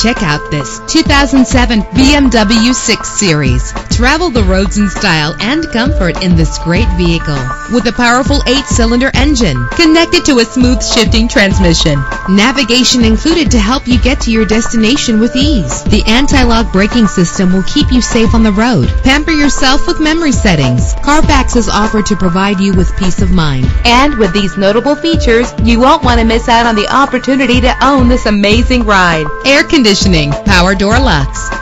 Check out this 2007 BMW 6 Series. Travel the roads in style and comfort in this great vehicle with a powerful eight-cylinder engine connected to a smooth shifting transmission. Navigation included to help you get to your destination with ease. The anti-lock braking system will keep you safe on the road. Pamper yourself with memory settings. Carfax is offered to provide you with peace of mind. And with these notable features, you won't want to miss out on the opportunity to own this amazing ride. Air conditioning, power door locks,